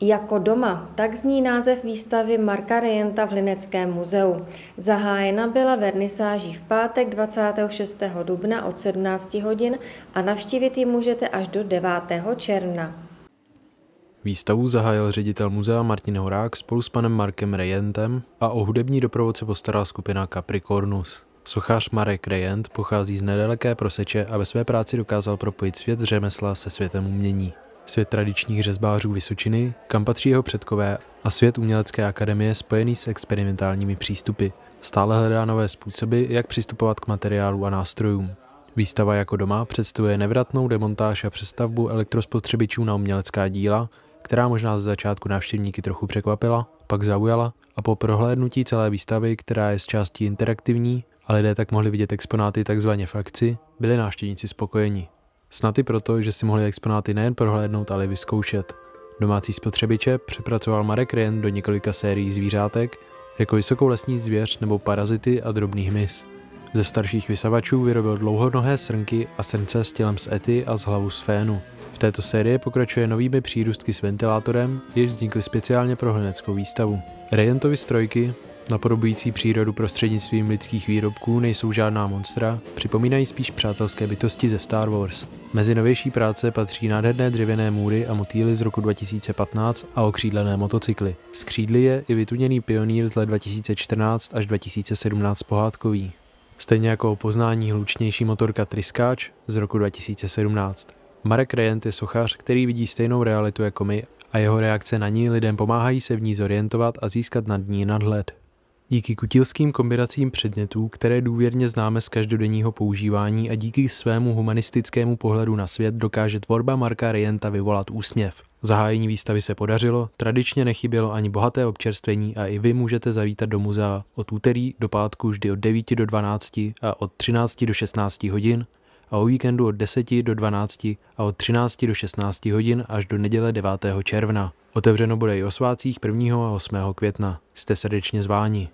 Jako doma, tak zní název výstavy Marka Rejenta v Lineckém muzeu. Zahájena byla vernisáží v pátek 26. dubna od 17 hodin a navštívit ji můžete až do 9. června. Výstavu zahájil ředitel muzea Martin Horák spolu s panem Markem Rejentem a o hudební doprovod se postarala skupina Capricornus. Sochař Marek Rejent pochází z nedaleké Proseče a ve své práci dokázal propojit svět řemesla se světem umění svět tradičních řezbářů Vysočiny, kam patří jeho předkové a svět umělecké akademie spojený s experimentálními přístupy. Stále hledá nové způsoby, jak přistupovat k materiálu a nástrojům. Výstava jako doma představuje nevratnou demontáž a přestavbu elektrospotřebičů na umělecká díla, která možná ze začátku návštěvníky trochu překvapila, pak zaujala a po prohlédnutí celé výstavy, která je z části interaktivní a lidé tak mohli vidět exponáty takzvaně v akci, byli návštěvníci spokojeni. Snad i proto, že si mohli exponáty nejen prohlédnout, ale i vyzkoušet. Domácí spotřebiče přepracoval Marek Rien do několika sérií zvířátek, jako vysokou lesní zvěř nebo parazity a drobný hmyz. Ze starších vysavačů vyrobil dlouhonohé srnky a srnce s tělem z ety a z hlavu z fénu. V této sérii pokračuje novými přírůstky s ventilátorem, jež vznikly speciálně pro hlineckou výstavu. Rejentovi strojky, napodobující přírodu prostřednictvím lidských výrobků, nejsou žádná monstra, připomínají spíš přátelské bytosti ze Star Wars. Mezi novější práce patří nádherné dřevěné můry a motýly z roku 2015 a okřídlené motocykly. Z křídly je i vytuněný pionýr z let 2014 až 2017 pohádkový. Stejně jako poznání hlučnější motorka Triskáč z roku 2017. Marek Rejent je sochař, který vidí stejnou realitu jako my a jeho reakce na ní lidem pomáhají se v ní zorientovat a získat nad ní nadhled. Díky kutilským kombinacím předmětů, které důvěrně známe z každodenního používání a díky svému humanistickému pohledu na svět dokáže tvorba Marka Rienta vyvolat úsměv. Zahájení výstavy se podařilo, tradičně nechybělo ani bohaté občerstvení a i vy můžete zavítat do muzea od úterý do pátku vždy od 9 do 12 a od 13 do 16 hodin a o víkendu od 10 do 12 a od 13 do 16 hodin až do neděle 9. června. Otevřeno bude i o svácích 1. a 8. května. Jste srdečně zváni.